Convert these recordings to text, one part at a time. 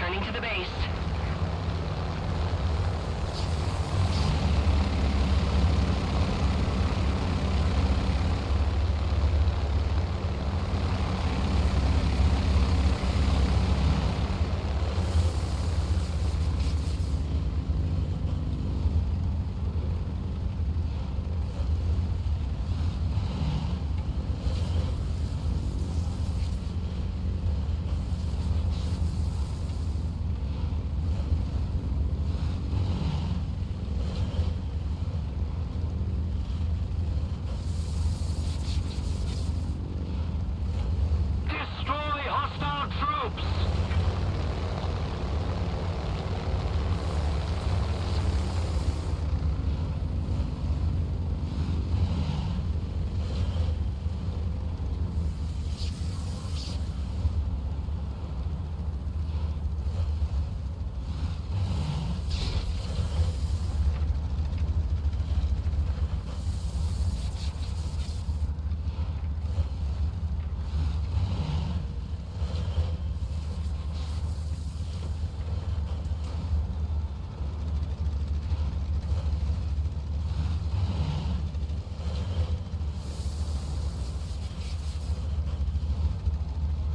returning to the base.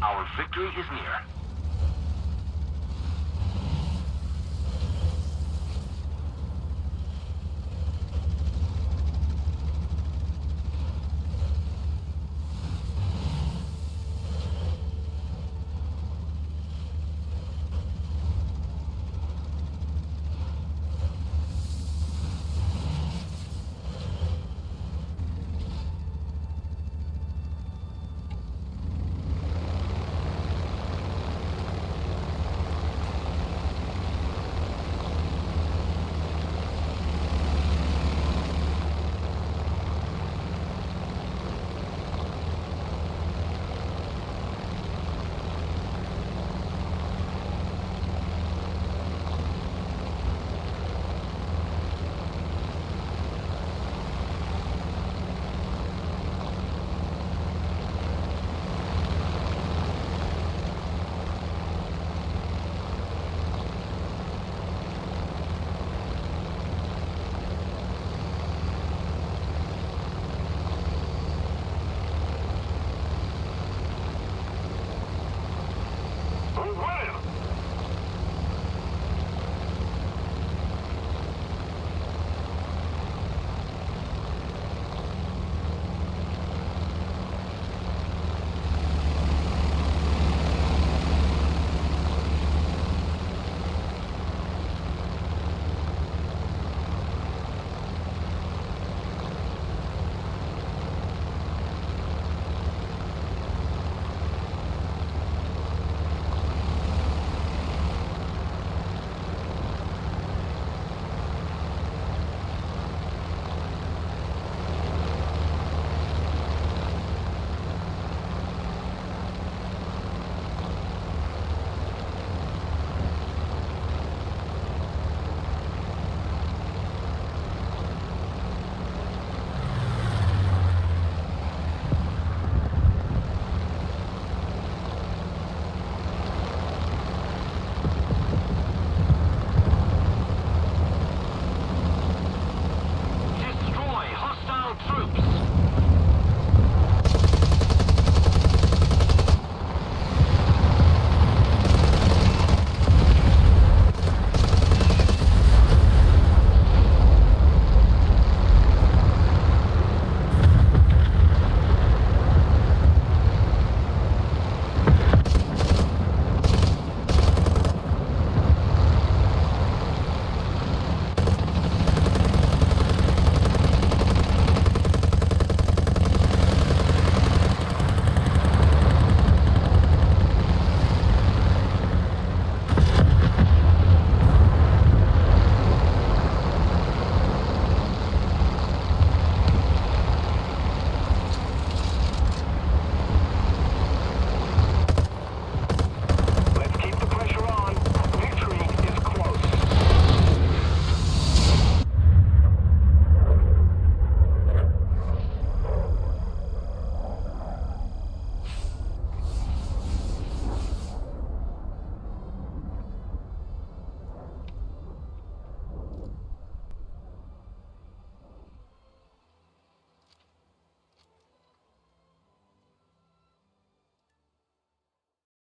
Our victory is near.